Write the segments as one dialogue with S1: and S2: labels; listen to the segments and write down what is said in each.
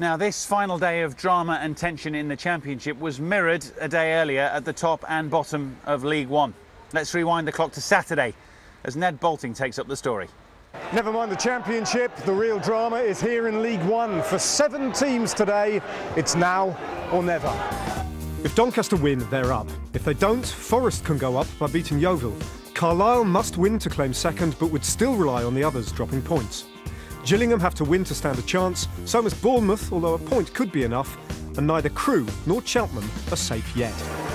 S1: Now, this final day of drama and tension in the Championship was mirrored a day earlier at the top and bottom of League One. Let's rewind the clock to Saturday as Ned Boulting takes up the story.
S2: Never mind the Championship, the real drama is here in League One. For seven teams today, it's now or never.
S3: If Doncaster win, they're up. If they don't, Forest can go up by beating Yeovil. Carlisle must win to claim second, but would still rely on the others dropping points. Gillingham have to win to stand a chance, so must Bournemouth, although a point could be enough, and neither Crewe nor Cheltenham are safe yet.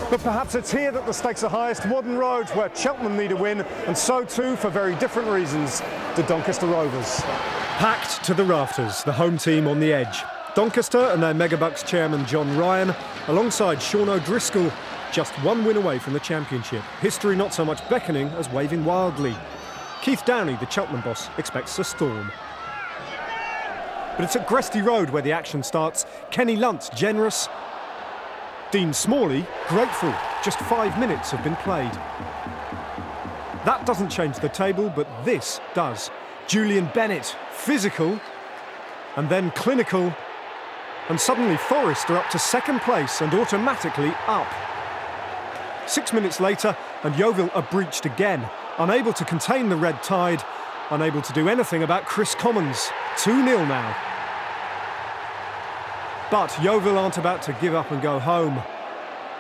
S2: But perhaps it's here that the stakes are highest, Whaddon Road, where Cheltenham need a win, and so too, for very different reasons, the Doncaster Rovers.
S3: Packed to the rafters, the home team on the edge. Doncaster and their Megabucks chairman John Ryan, alongside Sean O'Driscoll, just one win away from the championship. History not so much beckoning as waving wildly. Keith Downing, the Cheltenham boss, expects a storm. But it's at Gresty Road where the action starts. Kenny Lunt, generous. Deane Smalley, grateful. Just five minutes have been played. That doesn't change the table, but this does. Julian Bennett, physical, and then clinical. And suddenly Forest are up to second place and automatically up. Six minutes later, and Yeovil are breached again, unable to contain the red tide, unable to do anything about Kris Commons. 2 0 now. But Yeovil aren't about to give up and go home.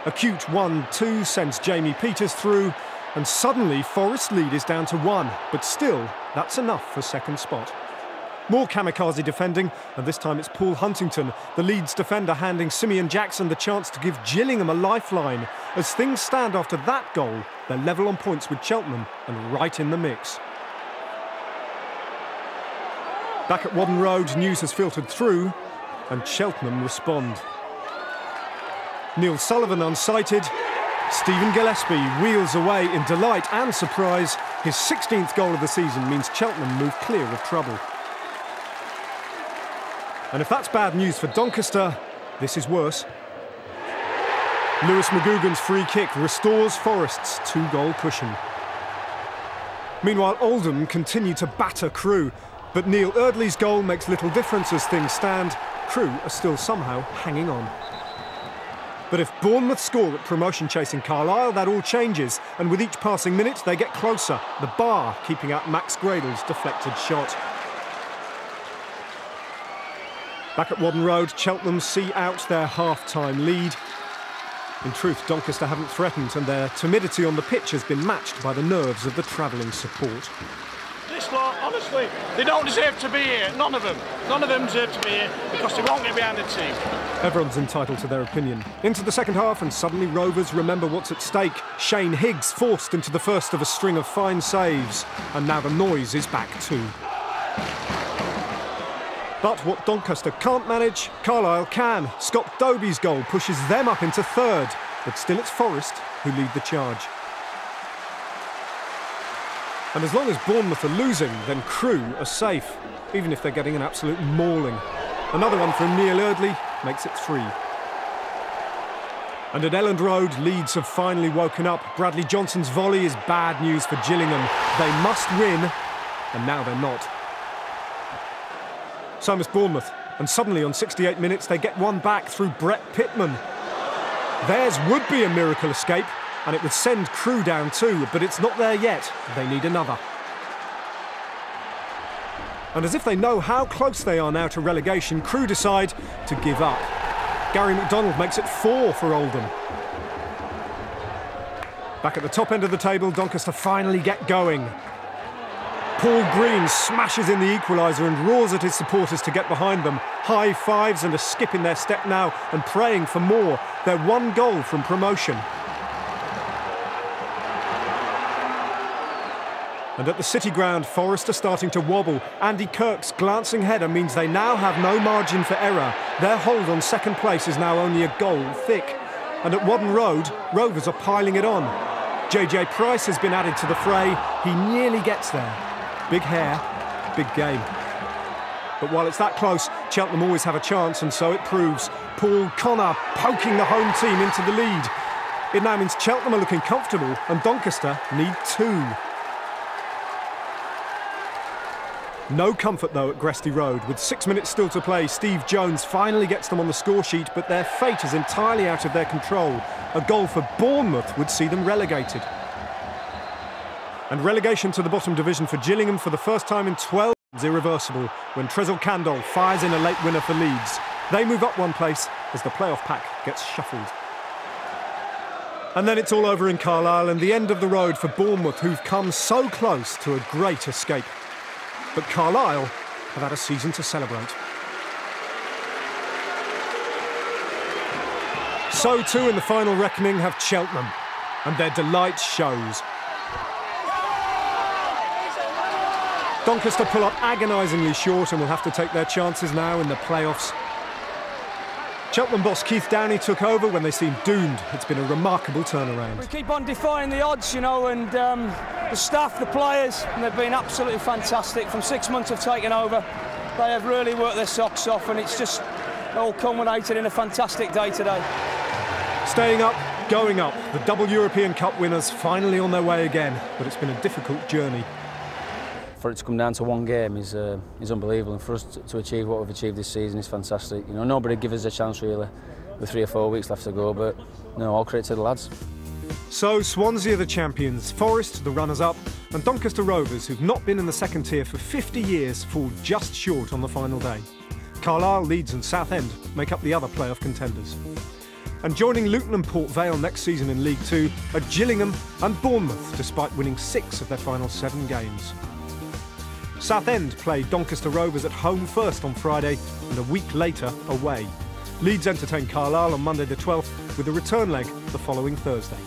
S3: Acute 1 2 sends Jaime Peters through, and suddenly Forest lead is down to one, but still, that's enough for second spot. More kamikaze defending, and this time it's Paul Huntington, the Leeds defender, handing Simeon Jackson the chance to give Gillingham a lifeline. As things stand after that goal, they're level on points with Cheltenham and right in the mix. Back at Whaddon Road, news has filtered through and Cheltenham respond. Neil Sullivan unsighted. Steven Gillespie wheels away in delight and surprise. His 16th goal of the season means Cheltenham move clear of trouble. And if that's bad news for Doncaster, this is worse. Lewis McGugan's free kick restores Forest's two-goal cushion. Meanwhile, Oldham continue to batter Crewe, but Neil Eardley's goal makes little difference as things stand. Crewe are still somehow hanging on. But if Bournemouth score at promotion-chasing Carlisle, that all changes, and with each passing minute they get closer, the bar keeping out Max Gradel's deflected shot. Back at Whaddon Road, Cheltenham see out their half-time lead. In truth, Doncaster haven't threatened, and their timidity on the pitch has been matched by the nerves of the travelling support.
S4: Honestly, they don't deserve to be here. None of them. None of them deserve to be here because they won't get behind the team.
S3: Everyone's entitled to their opinion. Into the second half, and suddenly Rovers remember what's at stake. Shane Higgs forced into the first of a string of fine saves, and now the noise is back too. But what Doncaster can't manage, Carlisle can. Scott Dobie's goal pushes them up into third, but still it's Forest who lead the charge. And as long as Bournemouth are losing, then Crewe are safe, even if they're getting an absolute mauling. Another one from Neil Eardley makes it three. And at Elland Road, Leeds have finally woken up. Bradley Johnson's volley is bad news for Gillingham. They must win, and now they're not. So must Bournemouth, and suddenly on 68 minutes they get one back through Brett Pitman. Theirs would be a miracle escape, and it would send Crewe down too, but it's not there yet. They need another. And as if they know how close they are now to relegation, Crewe decide to give up. Gary McDonald makes it four for Oldham. Back at the top end of the table, Doncaster finally get going. Paul Green smashes in the equaliser and roars at his supporters to get behind them. High fives and a skip in their step now and praying for more. They're one goal from promotion. And at the City Ground, Forest are starting to wobble. Andy Kirk's glancing header means they now have no margin for error. Their hold on second place is now only a goal thick. And at Whaddon Road, Rovers are piling it on. JJ Price has been added to the fray. He nearly gets there. Big hair, big game. But while it's that close, Cheltenham always have a chance, and so it proves. Paul Connor poking the home team into the lead. It now means Cheltenham are looking comfortable, and Doncaster need two. No comfort though at Gresty Road. With six minutes still to play, Steve Jones finally gets them on the score sheet, but their fate is entirely out of their control. A goal for Bournemouth would see them relegated. And relegation to the bottom division for Gillingham for the first time in 12 is irreversible when Tresor Kandol fires in a late winner for Leeds. They move up one place as the playoff pack gets shuffled. And then it's all over in Carlisle and the end of the road for Bournemouth, who've come so close to a great escape. But Carlisle have had a season to celebrate. So too in the final reckoning have Cheltenham, and their delight shows. Doncaster pull up agonisingly short and will have to take their chances now in the playoffs. Cheltenham boss Keith Downing took over when they seemed doomed. It's been a remarkable turnaround.
S5: We keep on defying the odds, you know, and um, the staff, the players, and they've been absolutely fantastic. From six months of taking over, they have really worked their socks off, and it's just all culminated in a fantastic day today.
S3: Staying up, going up. The double European Cup winners finally on their way again, but it's been a difficult journey.
S5: For it to come down to one game is uh, is unbelievable, and for us to, to achieve what we've achieved this season is fantastic. You know, nobody give us a chance really, with three or four weeks left to go, but no, all credit to the lads.
S3: So Swansea are the champions, Forest the runners-up, and Doncaster Rovers, who've not been in the second tier for 50 years, fall just short on the final day. Carlisle, Leeds and Southend make up the other playoff contenders. And joining Luton and Port Vale next season in League Two are Gillingham and Bournemouth, despite winning six of their final seven games. Southend play Doncaster Rovers at home first on Friday and a week later away. Leeds entertain Carlisle on Monday the 12th with a return leg the following Thursday.